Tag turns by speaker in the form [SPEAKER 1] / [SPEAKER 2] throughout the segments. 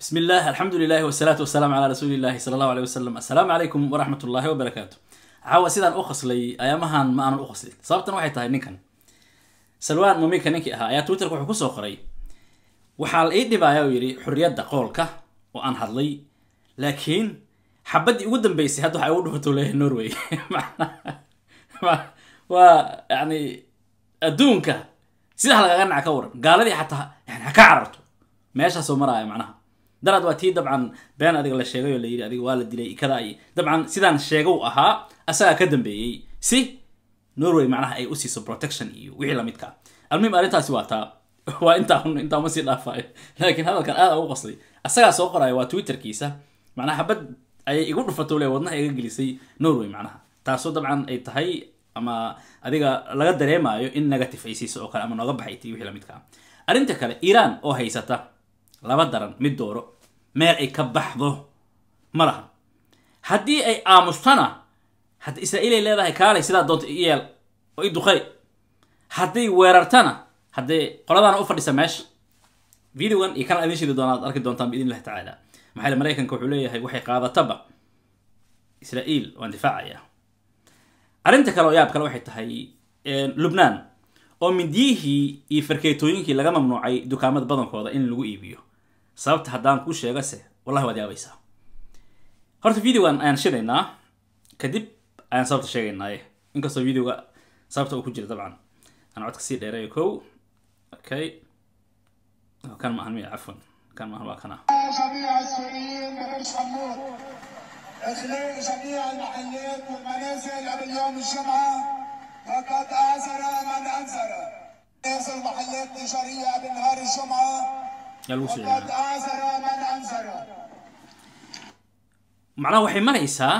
[SPEAKER 1] بسم الله الحمد لله والصلاة والسلام على رسول الله صلى الله عليه وسلم السلام عليكم ورحمة الله وبركاته caawa sidaan u qaslay ayaamahan ma aanan u qaslin sababtan waxay tahay ninkan salwaan mumika ninkii ahaa ayaa twitterka wuxuu kusoo qoray waxaa la ii dhibaaya uu yidhi xorriyadda qoolka oo aan hadlay laakiin xabaddii ugu dambeysay hadda waxay ugu dhufato leeyahay norway waa yani adduunka sidaa lagaga naca ka waran gaaladii xataa yani ha ka cararto meeshaasoo maraya macnaha daraad waa tii dabcan been adiga la sheegay oo la yidhi adiga waa la dilay kada dabcan sidaan sheegow ahaa asagaa ka dambeeyey si norway macnaha ay u siiso protection iyo wixii lamidka almuhim arrintaasi waa taa waa intaa intaa sii dhaafayo laakiin hadalkan aad ugu qaslay asagaa soo qoraya waa twitterkiisa macnaha xabad ayay igu dhufato le wadnaha iga gelisay norway macnaha. Taasoo dabcan ay tahay ama adiga laga dareemayo in negative ay siiso oo kale ama nooga baxay tii wixii lamidka arrinta kale iiraan oo haysata laba daran mid dooro meel ay ka baxdo ma laha. Haddii ay aamustana hadda israa'iil ay leedahay kaalay sidaa doonta yeel oo i duqay. Hadday weerartana haddee qoladaana u fadhisa meesha videogan iyo kana idin shidi doona ad arki doontaan biidn tacaala. Maxaa maraykanka wuxuu leeyahay waxay qaadataba. Israa'iil waan difaacaya. Arrinta kale oo yaab kale waxay tahay lubnaan oo mindiyihii iyo farkeetooyinkii laga mamnuucay dukaamada badankooda in lagu iibiyo sababta haddaan kuu sheegase wallahi waad yaabaysaa horta videogan ayaan shidaynaa kadib ayaan sababta sheegaynaaye inkastoo videoga sababta uu ku jira dabcan aan codka sii dheereeyo kow okay kan maahan miya cafwan kan maahan waa kana
[SPEAKER 2] جميع السوريين بحرش حمود اغلاق جميع المحلات والمنازل قبل يوم الجمعة فقد آثر من أنزل منازل محلات تجارية قبل نهار الجمعة
[SPEAKER 1] macnaha waxay maraysaa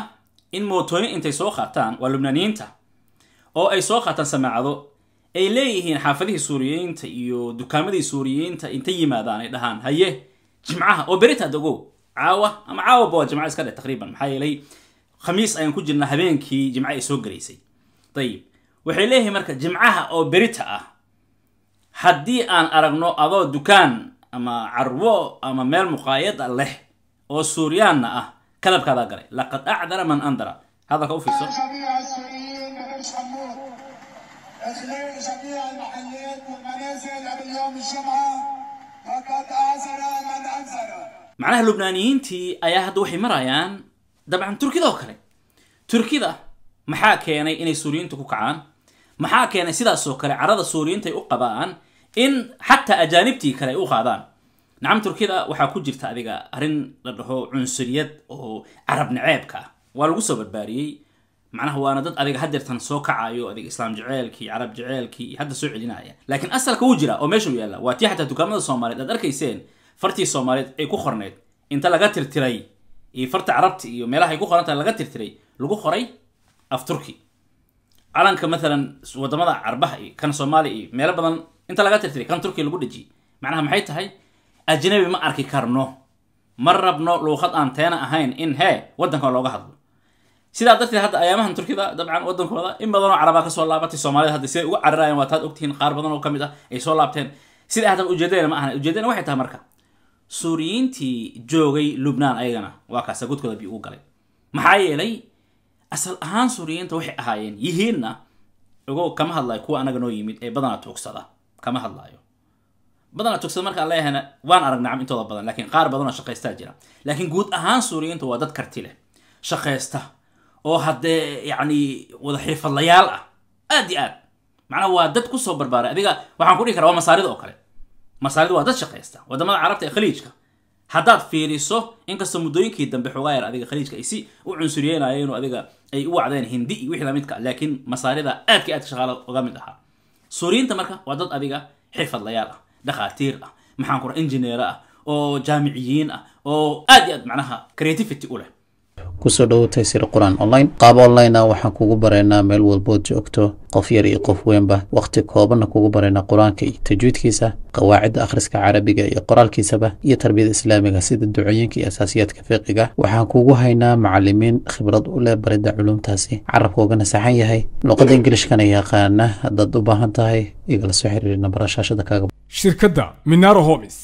[SPEAKER 1] in mootooyin intay soo qaataan waa lubnaaniyiinta oo ay soo qaataan samaacado ay leeyihiin xaafadihii suuriyiinta iyo dukaamadii suuriyiinta intay yimaadaan ay dhahaan haye jimcaha oo berita dogo caawa ama caawa ba waa jimca iska dheh taqriiban maxaa yeelay khamiis ayaan ku jirnaa habeenkii jimca ay soo garaysay. Dayib waxay leeyihiin marka jimcaha oo berita ah haddii aan aragno adoo dukaan ama carwo ama meel muqaayada leh oo suuryaanna ah kadabkaadaa galay laqad acdara man andara hadalka u fiirso
[SPEAKER 2] جميع السوريين بحرش حمود اغلاق جميع المحلات والمنازل قبل يوم الجمعة فقد آثر من أنزل
[SPEAKER 1] macnaha lubnaaniyiintii ayaa hadda waxay marayaan dabcan turkida oo kale turkida maxaa keenay inay suuriyiinta ku kacaan maxaa keenay sidaasoo kale carada suuriyiinta ay u qabaan In xataa ajaanibtii kale ay u qaadaan. Nacam turkida waxaa ku jirta adiga arrin la dhaho cunsuriyad oo carab naceebka ah. Waa lagu soo barbaariyey. Macnaha waana dad adiga hadeertan soo kacayo adiga islaam jeceelkii carab jeceelkii hadda soo celinaya laakiin asalka wuu jira oo meesha yaalla waa tii xataa dukaamada soomaaliyeed. Aad arkayseen fartii soomaaliyeed ay ku qorneyd inta laga tirtiray iyo farta carabta iyo meelaha ay ku qoran laga tirtiray lagu qoray af turki. Calanka maalan waddamada carbaha iyo kan soomaaliya iyo meelo badan inta laga tirtiray kan turkiya lagu dhejiyey macnaha maxay tahay? Ajnabi ma arki karno. Ma rabno luuqad aan teena ahayn in hee waddanka looga hadlo. Sidaa darteed hadda ayaamahan turkida dabcan wadankooda in badanoo carabaa ka soo laabatay soomaalida hadda siday uga cararayaan waa taad ogtihiin qaar badan oo ka mid ah ay soo laabteen. Sida haddaba ujeedadena ma ahan ujeedadena waxay tahay marka suuriyiintii joogay lubnaan ayagana waa kaasa godkooda bi ugu galay. Maxaa yeelay asal ahaan suuriyiinta waxay ahaayeen yihiinna ogo kama hadlayo kuwa anaga noo yimid ee badanaa tuugsada kama hadlaayo. Badanaa tuugsada markaan leeyahayna waan arag nacam intooda badan laakiin qaar badanoo shaqaystaa jira. Laakiin guud ahaan suuriyiinta waa dad karti leh shaqaysta oo haddee yacni wada xirfadlayaal ah aad iyo aad. Macnaha waa dad ku soo barbaaray adiga waxaan ku dhihi karaa waa masaarida oo kale. Masaarida waa dad shaqaysta waddamada carabta ee khaliijka. Haddaad fiiriso inkastoo muddooyinkii dambe xoogaa yar adiga khaliijka ay si u cunsuriyeenayeen oo adiga ay u wacdeen hindi iyo wixii lamidka laakiin masaarida aadka aadka shaqaala uga mid ahaa suuriyiinta marka waa dad adiga xirfadlayaal ah dhakhaatiir ah maxaan ku raa injineer ah oo jaamiciyiin ah oo aad iyo aad macnaha creativity u leh
[SPEAKER 3] ku soo dhowow taysir qur'aan online. Qaab online ah waxaan kugu baraynaa meel walbood joogto. Qof yar iyo qof weynba wakhti koobanna kugu baraynaa qur'aanka iyo tajwiidkiisa qawaacidda akhriska carabiga iyo qoraalkiisaba iyo tarbiyada islaamiga sida ducooyinka iyo asaasiyaadka fiqiga waxaan kugu haynaa macalimiin khibrad u leh baridda culumtaasi. Carabkoogana saxan yahay. Luqadda ingilishkana yaqaana haddaad u baahan tahay igala soo xiriiri nambara shaashada kaaga.
[SPEAKER 4] Shirkadda minaro homis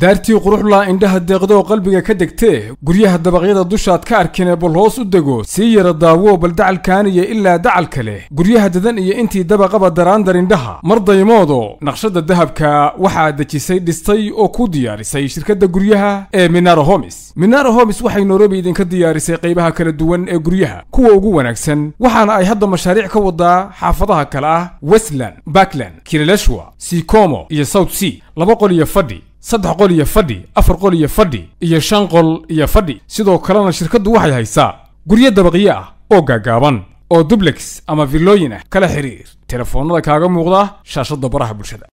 [SPEAKER 4] daartii quruxlaa indhaha deeqdoo qalbiga ka degtee guryaha dabaqyada dushaad ka arkine bal hoos u dego sii yara daawo bal dacalkaaniya ilaa dacalka leh guryaha dadan iyo intii dabaqaba daraandar indhaha. Mar daymoodo naqshada dahabka waxaa dejisay dhistay oo ku diyaarisay shirkadda guryaha ee minaro homis minaro homis waxay nairobi idinka diyaarisay qaybaha kala duwan ee guryaha kuwa ugu wanaagsan waxaana ay hadda mashaariic ka wadaa xaafadaha kale ah westland backland kileleshwa sikomo iyo south sea laba qol iyo fadhi saddex qol iyo fadhi afar qol iyo fadhi iyo shan qol iyo fadhi. Sidoo kalena shirkaddu waxay haysaa guryo dabaqyo ah oo gaagaaban oo dublex ama villooyin ah kala xiriir. Telefoonnada kaaga muuqda shaashadda baraha bulshada.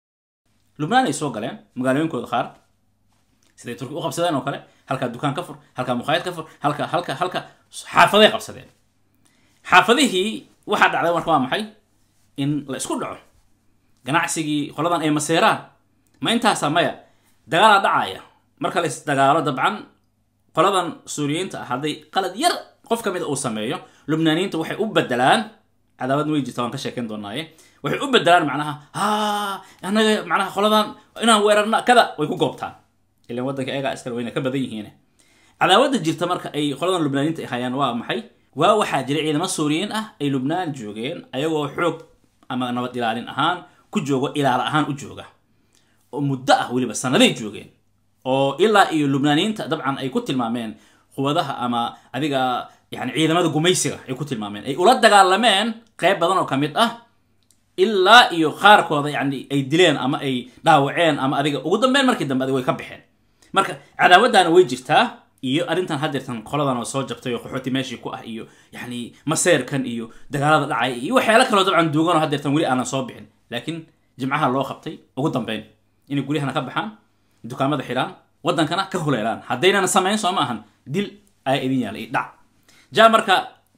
[SPEAKER 1] Lubnaan ay soo galeen magaalooyinkooda qaar. Siday turki u qabsadeen oo kale halkaa dukaan ka fur halkaa mukhaayad ka fur halka halka halka xaafaday qabsadeen. Xaafadihii waxaa dhacday marka waa maxay? In la isku dhaco. Ganacsigii qoladan ay maseeraan. Ma intaasa maya dagaalaa dhacaya. Marka la isdagaalo dabcan qoladan suuriyiinta ah hadday qalad yar qof ka mid uu sameeyo lubnaaniyiinta waxay u bedelaan cadaawad way jirta ka sheekeyn doonaaye waxay u bedelaan macnaha ha anaga macnaha qoladan inaan weerarna kada way ku goobtaan. Ilan waddanka eegaa iskale wayna ka badan yihiin cadaawadda jirta marka ay qoladan lubnaaniyiinta ay hayaan waa maxay? Waa waxaa jira ciidamo suuriyiin ah ay lubnaan joogeen ayagoo xoog ama nabad ilaalin ahaan ku joogo ilaala ahaan u jooga oo muddo ah weliba sanaday joogeen oo ilaa iyo lubnaaniyiinta dabcan ay ku tilmaameen quwadaha ama adiga yani ciidamada gumaysiga ay ku tilmaameen. Ay ula dagaalameen qayb badan oo ka mid ah ilaa iyo qaarkooda yani ay dileen ama ay dhaawaceen ama adiga ugu dambeyn markii dambe adiga way ka baxeen. Marka cadaawaddaana way jirtaa iyo arrintan haddeertan qoladan oo soo jabtay oo qaxooti meeshii ku ah iyo yani maseerkan iyo dagaalada dhacay iyo waxyaalo kaloo dabcan duugan oo haddeertan weli aanan soo bixin. Laakiin jimcaha loo qabtay ugu dambeyn inay guryahana ka baxaan dukaamada xidhaan waddankana ka huleelaan haddaynan samayn soo ma ahan. Dil ayaa idin yaalla dhac. Ja marka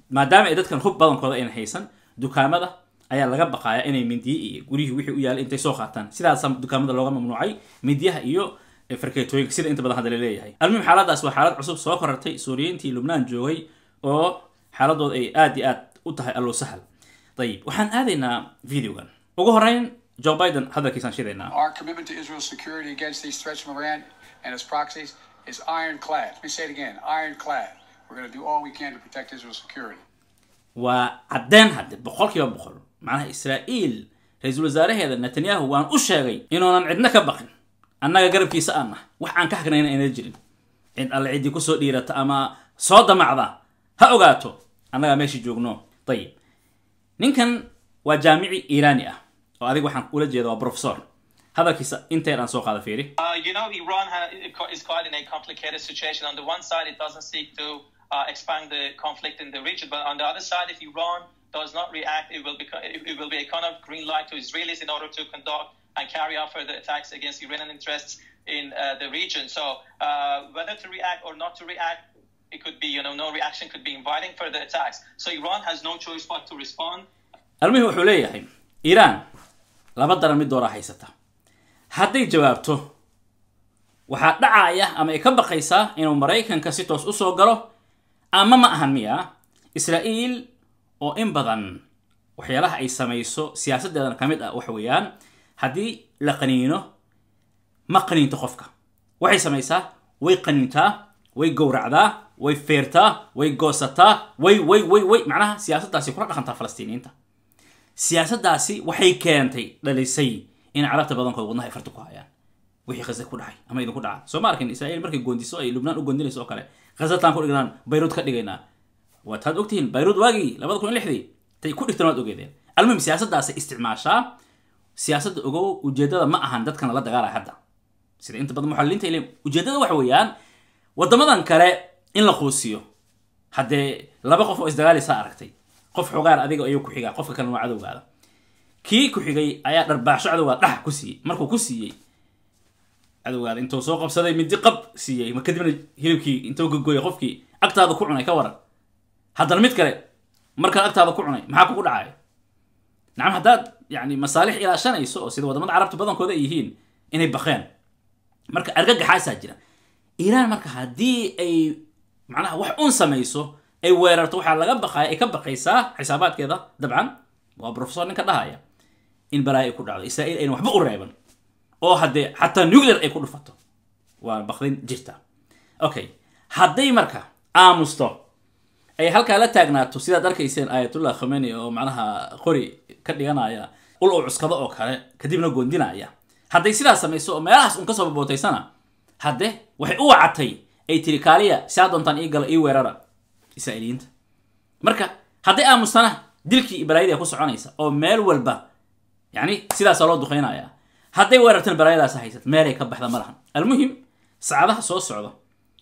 [SPEAKER 1] maadaama ay dadkan hub badankooda aynan haysan dukaamada ayaa laga baqaaya inay mindiye iyo guryihii wixii u yaalay intay soo qaataan. Sidaasa dukaamada looga mamnuucay mindiyaha iyo farkeetooyinka sida inta badan hadda la leeyahay almuhim xaaladaas waa xaalad cusub soo korartay. Suuriyiintii lubnaan joogay oo xaaladooda ay aad iyo aad u tahay allo sahal ayib waxaan aadaynaa videogan ugu horeyn joe biden hadalkiisaan shidaynaa
[SPEAKER 5] Our commitment to Israel's security against these threats from Iran and its proxies is ironclad. Let me say it again ironclad. We're going to do all we can to protect Israel's security.
[SPEAKER 1] waa caddeen hadde boqol kiiba boqol macnaha israa'iil ra'iisul wasaaraheeda netanyahu waan u sheegay inuunan cidna ka baqin. Annaga garabkiisa aan nahay wax aan ka hagnayna ayna jirin. Cid alle ciddii ku soo dhiirata ama soo damacda ha ogaato annagaa meeshii joogno. Ayib ninkan waa jaamici iiraani ah oo adiga waxaan ula jeeda waa professor hadalkiisa inteer aan soo qaada fiiri
[SPEAKER 6] Uh, you know, Iran ha- is caught in a complicated situation. On the one side, it doesn't seek to uh, expand the conflict in the region, but on the other side, if Iran does not react, it will become it will be a kind of green light to Israelis in order to conduct and carry out further attacks against Iranian interests in uh, the region. So, uh, whether to react or not to react, it could be you know no reaction could be inviting further attacks. So Iran has no choice but to respond.
[SPEAKER 1] almihii wuxuu leeyahay iiraan laba daran mid dooraa haysata. Hadday jawaabto waxaa dhacaya ama ay ka baqaysaa inuu maraykanka si toos u soo galo ama ma ahan miya israa'iil oo in badan waxyaalaha ay samayso siyaasaddeedana ka mid ah waxa weeyaan haddii la qaniino ma qaniinto qofka. Waxay samaysaa way qaniintaa way gowracdaa way feertaa way goosataa way way way way macnaha siyaasaddaasi kula dhaqantaa falastiiniyiinta siyaasaddaasi waxay keentay dhalisay in carabta badankood wadnaha ay farta ku hayaan. Wixii khaza ku dhacay ama idinku dhaca soo ma arkin israa'iil markay goondiso ay lubnaan u goondinayso oo kale khazataan ku dhignaan bayruud ka dhigaynaa. Waad had ogtihiin bayruud waagii labada kun iyo lixdii tay ku dhigteen waad ogeedeen. Almuhim siyaasaddaasay isticmaashaa siyaasadda ogow ujeeddada ma ahan dadkana la dagaalaya hadda. Sida inta badan muxaliliinta ay leeyihiin ujeeddada waxa weeyaan waddamadan kale in la quusiyo. Haddee laba qof oo isdagaalaysaa aragtay qof xogaar adiga ayuu ku xigaa qofka kalena waa cadowgaada kii ku xigay ayaa dharbaaxsho cadowgaada dhax ku siiyey. Markuu ku siiyey cadowgaada intuu soo qabsaday midi qab siiyey. Ma kadibna hilibkii intuu gogoyay qofkii agtaada ku cunay ka waran. Haddana mid kale markaan agtaada ku cunay maxaa kugu dhacay? Nacam haddaad yani masaalix ilaashanayso oo sida waddamada carabta badankooda ay yihiin inay baqeen. Marka argagaxaasaa jira. Iiraan marka haddii ay macnaha wax un samayso ay weerarto waxaa laga baqaya ay ka baqaysaa xisaabaadkeeda dabcan waa professor ninka dhahaya. In balaayo ay ku dhacdo israa'iil ayna waxba u reeban. Oo haddee xataa nuclear ay ku dhufato waa bakdin jirta. Okay hadday marka aamusto ay halkaa la taagnaato sidaad arkayseen aayatullah khomeni oo macnaha qori ka dhiganaya ul uu cuskado oo kale kadibna goondinaya. Hadday sidaas samayso oo meelahaas un ka soo babootaysana hadde waxay u wacatay ay tiri kaaliya saa doontaan ii gala ii weerara israa'iiliyiinta marka hadday aamustana dilkii balaayadii ku soconaysa oo meel walba yani sidaasaa loo duqeynaya hadday weerartan balaayadaas haysat meelay ka baxda ma lahan. Almuhim saacadaha soo socda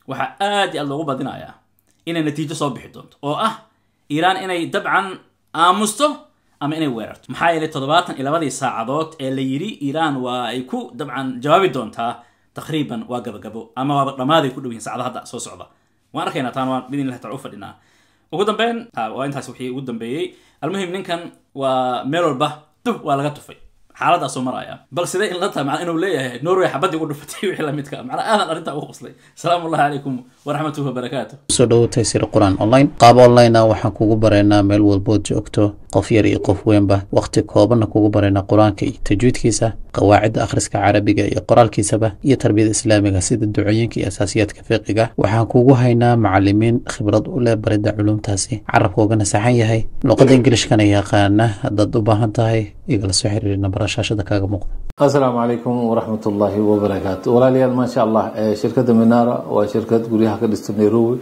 [SPEAKER 1] waxaa aad iyo aad loogu badinayaa inay natiijo soo bixi doonto oo ah iiraan inay dabcan aamusto ama inay weerarto. Maxaa yeelay toddobaatan iyo labadii saacadood ee la yidhi iiraan waa ay ku dabcan jawaabi doontaa taqriiban waa gabagabo ama waaba dhammaaday ku dhow yihiin hadda soo socda waan arkaynaa taan waan bidin illahi taala u fadhinaa. Ugu dambeyn ha waa intaas wixii ugu dambeeyey. Almuhim ninkan waa meel walba dub waa laga tufay xaaladaasoo maraya. Bal sidee in la tahay? Macnaa inuu leeyahay norway xabadii ugu dhufatay wixii lamidka macnaa aadan arrintaa ugu qoslay salaamu ullahi calaykum waraxmatullahi wabarakaatu
[SPEAKER 3] soo dhowo taysir qur'aan online. Qaab online ah waxaan kugu baraynaa meel walbood joogto. Qof yar iyo qof weynba waqti koobanna kugu baraynaa qur'aanka iyo tajwiidkiisa qawaacidda akhriska carabiga iyo qoraalkiisaba iyo tarbiyada islaamiga sida ducooyinka iyo asaasiyaadka fiqiga waxaan kugu haynaa macalimiin khibrad u leh baridda culumtaasi. Carabkoogana saxan yahay. Luqadda ingilishkana yaqaana. Haddaad u baahan tahay igala soo xiriiri nambara shaashada kaaga muuqda.
[SPEAKER 7] Asalaamu calaykum waraxmat ullaahi wabarakaatu walaalayaal maasha allah shirkadda minara waa shirkad guryaha ka dhista nairobi.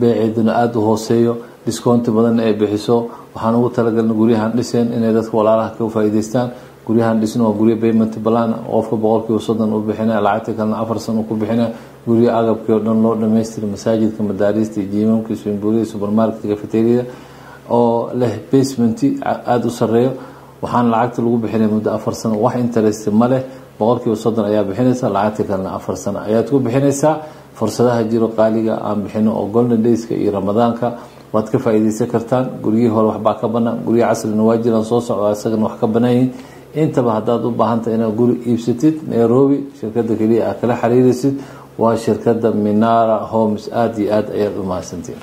[SPEAKER 7] Beeceeduna aada u hooseeyo discounti badan ay bixiso. Waxaan ugu talagalna guryahan dhiseen inay dadka walaalaha ka faa'iidaystaan. Guryahan dhisna waa guryo payment plan qofka boqolkiiba soddon u bixina lacagta kalena afar sano ku bixina guryo agabkii oo dhan loo dhamaystira masaajidka madaarista jiimamka swimbuuriyada supermarketka cafeteriada oo leh basement aada u sareeyo waxaan lacagta lagu bixinay muddo afar sano. Wax interest ma leh boqolkiiba soddon ayaa bixinaysa lacagta kalena afar sano ayaad ku bixinaysaa fursadaha jiro qaaliga aan bixino oo golden dayska iyo ramadaanka waad ka faa'iidaysan kartaan. Guryihii hore waxbaa ka banaan guryo casrina waa jiraan soo socda isagana wax ka banaayihin intaba haddaad u baahantahay inaad guri iibsatid nairobi shirkadda keliya aad kala xiriiraysid waa shirkadda minara homes. Aada iyo aad ayaad u mahadsantiin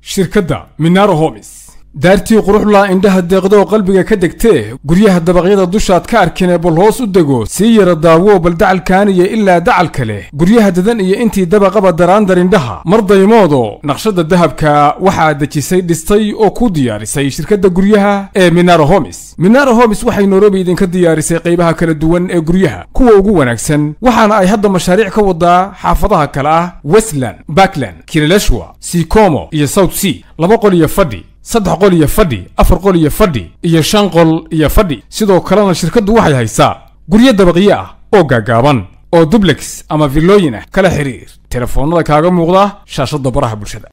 [SPEAKER 4] shirkadda minaro homis daartii quruxlaa indhaha deeqdoo qalbiga ka degtee guryaha dabaqyada dushaad ka arkine bal hoos u dego sii yara daawo bal dacalkaaniya ilaa dacalka leh guryaha dadan iyo intii dabaqaba daraandar indhaha. Mar daymoodo naqshadda dahabka waxaa dejisay dhistay oo ku diyaarisay shirkadda guryaha ee minaro homis minaro homis waxay nairobi idinka diyaarisay qaybaha kala duwan ee guryaha kuwa ugu wanaagsan waxaana ay hadda mashaariic ka wadaa xaafadaha kale ah westland backland kileleshwa sikomo iyo south sea. Laba qol iyo fadhi saddex qol iyo fadhi afar qol iyo fadhi iyo shan qol iyo fadhi. Sidoo kalena shirkaddu waxay haysaa guryo dabaqyo ah oo gaagaaban oo dublex ama villooyin ah kala xiriir. Telefoonnada kaaga muuqda shaashadda baraha bulshada